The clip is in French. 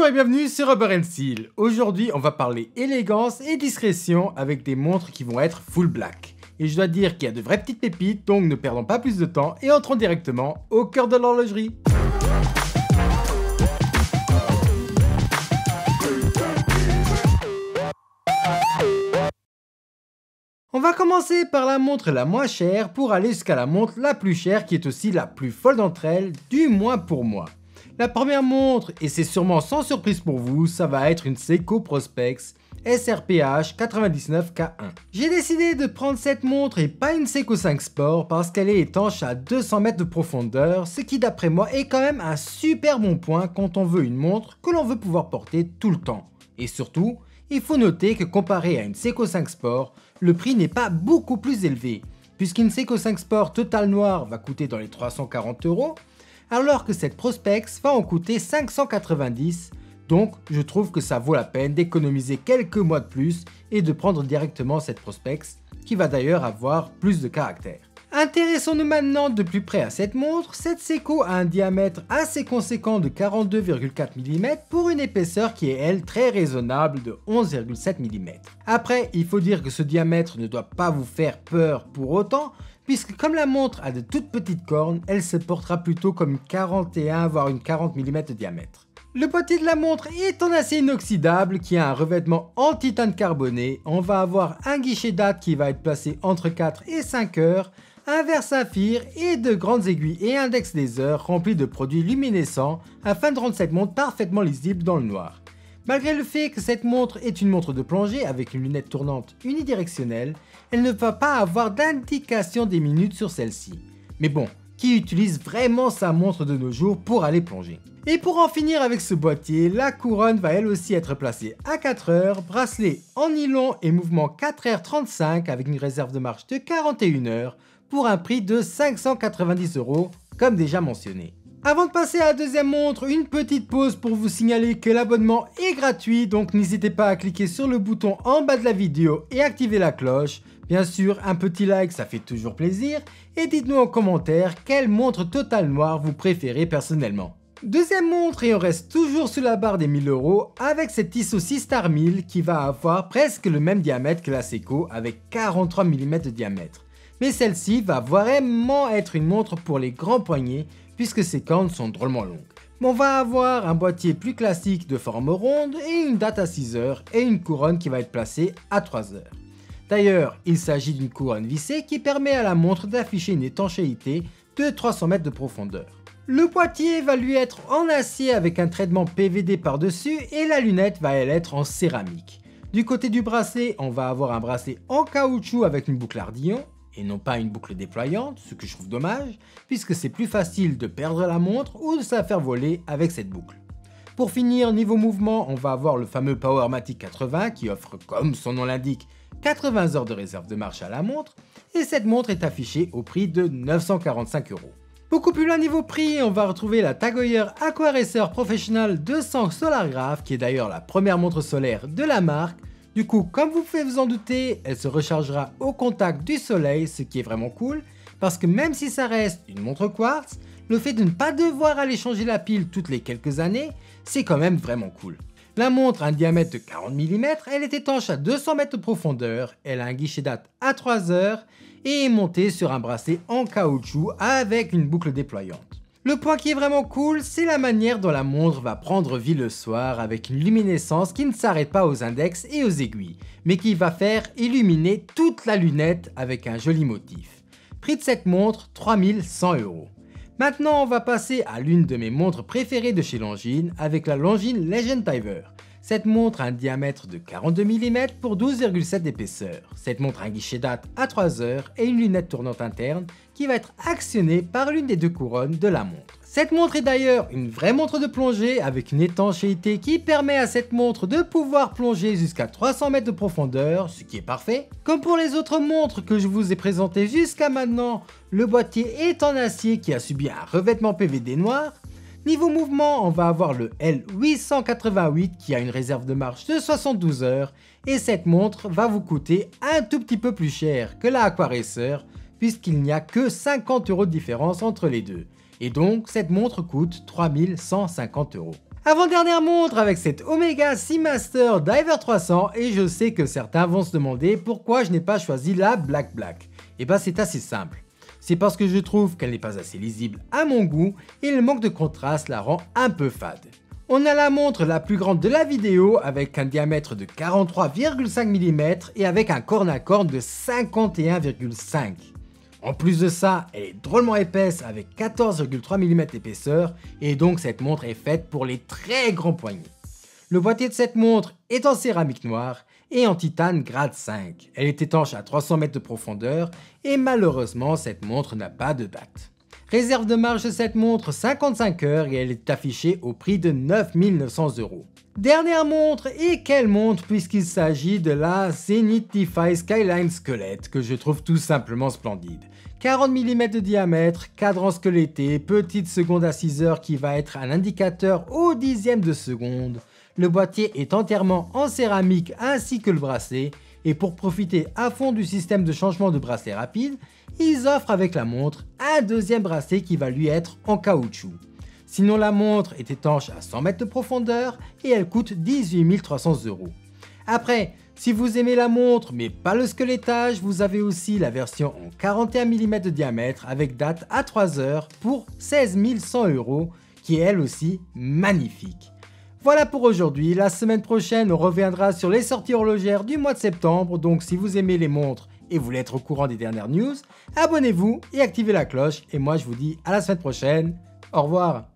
Bonjour et bienvenue sur Rubber Steel. Aujourd'hui, on va parler élégance et discrétion avec des montres qui vont être full black. Et je dois dire qu'il y a de vraies petites pépites, donc ne perdons pas plus de temps et entrons directement au cœur de l'horlogerie. On va commencer par la montre la moins chère pour aller jusqu'à la montre la plus chère qui est aussi la plus folle d'entre elles, du moins pour moi. La première montre, et c'est sûrement sans surprise pour vous, ça va être une Seiko Prospex SRPH 99K1. J'ai décidé de prendre cette montre et pas une Seiko 5 Sport parce qu'elle est étanche à 200 mètres de profondeur, ce qui d'après moi est quand même un super bon point quand on veut une montre que l'on veut pouvoir porter tout le temps. Et surtout, il faut noter que comparé à une Seiko 5 Sport, le prix n'est pas beaucoup plus élevé, puisqu'une Seiko 5 Sport Total Noir va coûter dans les 340 euros, alors que cette Prospex va en coûter 590, donc je trouve que ça vaut la peine d'économiser quelques mois de plus et de prendre directement cette Prospex, qui va d'ailleurs avoir plus de caractère. Intéressons-nous maintenant de plus près à cette montre. Cette Seiko a un diamètre assez conséquent de 42,4 mm pour une épaisseur qui est elle très raisonnable de 11,7 mm. Après, il faut dire que ce diamètre ne doit pas vous faire peur pour autant, puisque comme la montre a de toutes petites cornes, elle se portera plutôt comme une 41 voire une 40 mm de diamètre. Le boîtier de la montre est en acier inoxydable qui a un revêtement en titane carboné. On va avoir un guichet date qui va être placé entre 4 et 5 heures, un verre saphir et de grandes aiguilles et index des heures remplis de produits luminescents afin de rendre cette montre parfaitement lisible dans le noir. Malgré le fait que cette montre est une montre de plongée avec une lunette tournante unidirectionnelle, elle ne va pas avoir d'indication des minutes sur celle-ci. Mais bon, qui utilise vraiment sa montre de nos jours pour aller plonger? Et pour en finir avec ce boîtier, la couronne va elle aussi être placée à 4 heures, bracelet en nylon et mouvement 4h35 avec une réserve de marche de 41 heures pour un prix de 590 euros comme déjà mentionné. Avant de passer à la deuxième montre, une petite pause pour vous signaler que l'abonnement est gratuit, donc n'hésitez pas à cliquer sur le bouton en bas de la vidéo et activer la cloche. Bien sûr, un petit like, ça fait toujours plaisir. Et dites-nous en commentaire quelle montre Total Noir vous préférez personnellement. Deuxième montre et on reste toujours sous la barre des 1000 euros avec cette Tissot 6 Star 1000 qui va avoir presque le même diamètre que la Seiko avec 43 mm de diamètre. Mais celle-ci va vraiment être une montre pour les grands poignets puisque ses cornes sont drôlement longues. On va avoir un boîtier plus classique de forme ronde et une date à 6 heures et une couronne qui va être placée à 3 heures. D'ailleurs, il s'agit d'une couronne vissée qui permet à la montre d'afficher une étanchéité de 300 mètres de profondeur. Le boîtier va lui être en acier avec un traitement PVD par-dessus et la lunette va elle être en céramique. Du côté du bracelet, on va avoir un bracelet en caoutchouc avec une boucle ardillon et non pas une boucle déployante, ce que je trouve dommage, puisque c'est plus facile de perdre la montre ou de se faire voler avec cette boucle. Pour finir, niveau mouvement, on va avoir le fameux Powermatic 80 qui offre, comme son nom l'indique, 80 heures de réserve de marche à la montre, et cette montre est affichée au prix de 945 euros. Beaucoup plus loin niveau prix, on va retrouver la Tag Heuer Aquaracer Professional 200 Solargraph, qui est d'ailleurs la première montre solaire de la marque. Du coup, comme vous pouvez vous en douter, elle se rechargera au contact du soleil, ce qui est vraiment cool, parce que même si ça reste une montre quartz, le fait de ne pas devoir aller changer la pile toutes les quelques années, c'est quand même vraiment cool. La montre a un diamètre de 40 mm, elle est étanche à 200 mètres de profondeur, elle a un guichet date à 3 heures et est montée sur un bracelet en caoutchouc avec une boucle déployante. Le point qui est vraiment cool, c'est la manière dont la montre va prendre vie le soir avec une luminescence qui ne s'arrête pas aux index et aux aiguilles, mais qui va faire illuminer toute la lunette avec un joli motif. Prix de cette montre, 3100 euros. Maintenant, on va passer à l'une de mes montres préférées de chez Longines avec la Longines Legend Tiver. Cette montre a un diamètre de 42 mm pour 12,7 d'épaisseur. Cette montre a un guichet date à 3 heures et une lunette tournante interne qui va être actionnée par l'une des deux couronnes de la montre. Cette montre est d'ailleurs une vraie montre de plongée avec une étanchéité qui permet à cette montre de pouvoir plonger jusqu'à 300 mètres de profondeur, ce qui est parfait. Comme pour les autres montres que je vous ai présentées jusqu'à maintenant, le boîtier est en acier qui a subi un revêtement PVD noir Niveau mouvement, on va avoir le L888 qui a une réserve de marche de 72 heures et cette montre va vous coûter un tout petit peu plus cher que la Aquaracer puisqu'il n'y a que 50 euros de différence entre les deux. Et donc cette montre coûte 3150 euros. Avant-dernière montre avec cette Omega Seamaster Diver 300 et je sais que certains vont se demander pourquoi je n'ai pas choisi la Black Black. Et bah c'est assez simple. C'est parce que je trouve qu'elle n'est pas assez lisible à mon goût et le manque de contraste la rend un peu fade. On a la montre la plus grande de la vidéo avec un diamètre de 43,5 mm et avec un corne à corne de 51,5 en plus de ça, elle est drôlement épaisse avec 14,3 mm d'épaisseur et donc cette montre est faite pour les très grands poignets. Le boîtier de cette montre est en céramique noire et en titane grade 5. Elle est étanche à 300 mètres de profondeur et malheureusement cette montre n'a pas de date. Réserve de marge de cette montre 55 heures et elle est affichée au prix de 9900 euros. Dernière montre, et quelle montre puisqu'il s'agit de la Zenith Defy Skyline Squelette que je trouve tout simplement splendide. 40 mm de diamètre, cadran squeletté, petite seconde à 6 heures qui va être un indicateur au dixième de seconde. Le boîtier est entièrement en céramique ainsi que le bracelet et pour profiter à fond du système de changement de bracelet rapide, ils offrent avec la montre un deuxième bracelet qui va lui être en caoutchouc. Sinon la montre est étanche à 100 mètres de profondeur et elle coûte 18 300 euros. Après, si vous aimez la montre mais pas le squelettage, vous avez aussi la version en 41 mm de diamètre avec date à 3 heures pour 16 100 euros qui est elle aussi magnifique. Voilà pour aujourd'hui, la semaine prochaine on reviendra sur les sorties horlogères du mois de septembre, donc si vous aimez les montres et voulez être au courant des dernières news, abonnez-vous et activez la cloche. Et moi je vous dis à la semaine prochaine, au revoir